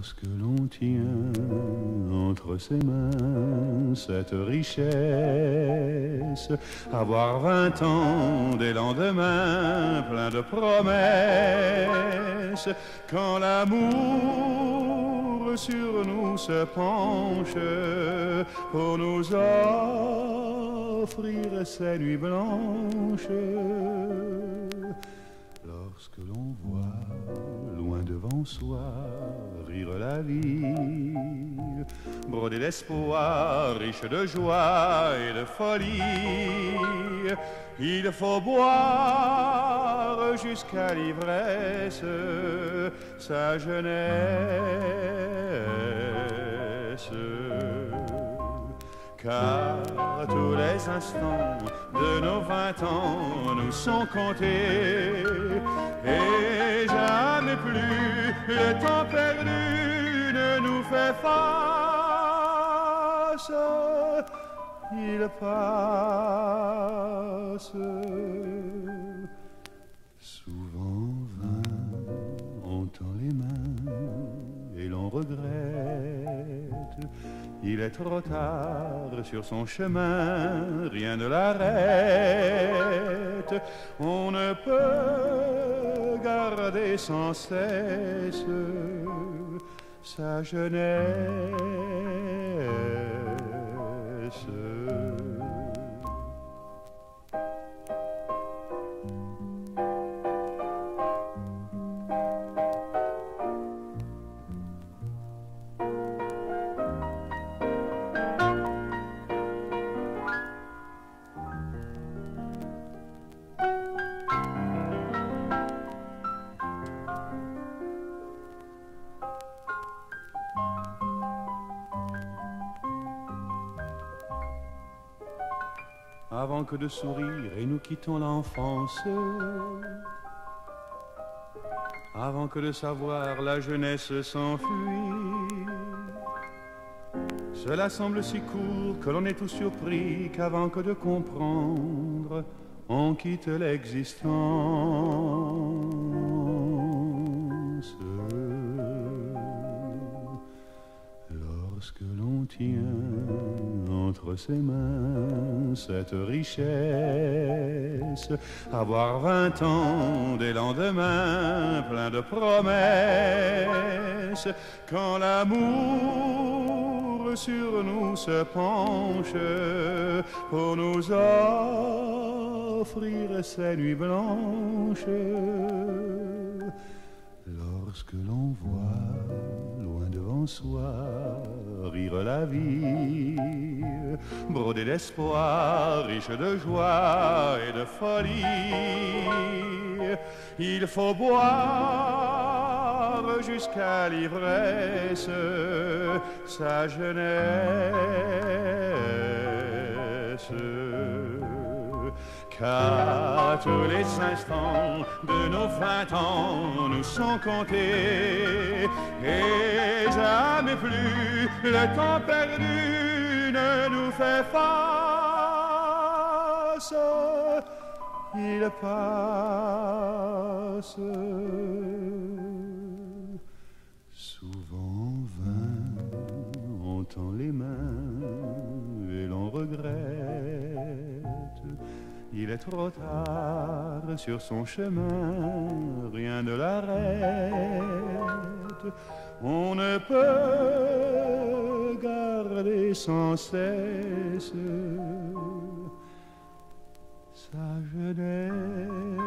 Lorsque l'on tient entre ses mains cette richesse, avoir vingt ans des lendemains pleins de promesses, quand l'amour sur nous se penche pour nous offrir ses nuits blanches, lorsque l'on voit loin devant soi rire la vie, brodé d'espoir, riche de joie et de folie. Il faut boire jusqu'à l'ivresse sa jeunesse car tous les instants de nos vingt ans nous sont comptés et jamais plus le temps perdu ne nous fait face. Il passe souvent vain, on tend les mains et l'on regrette. Il est trop tard sur son chemin, rien ne l'arrête. On ne peut garder sans cesse sa jeunesse. Avant que de sourire et nous quittons l'enfance, avant que de savoir la jeunesse s'enfuit. Cela semble si court que l'on est tout surpris qu'avant que de comprendre, on quitte l'existence. Lorsque l'on tient entre ses mains cette richesse, avoir vingt ans des lendemains pleins de promesses, quand l'amour sur nous se penche pour nous offrir ses nuits blanches, lorsque l'on voit loin devant soi rire la vie, brodé d'espoir, riche de joie et de folie. Il faut boire jusqu'à l'ivresse sa jeunesse car tous les instants de nos vingt ans nous sont comptés. Et jamais plus le temps perdu ne nous fait face. Il passe. Souvent vain, on tend les mains Il est trop tard sur son chemin, rien ne l'arrête. On ne peut garder sans cesse sa jeunesse.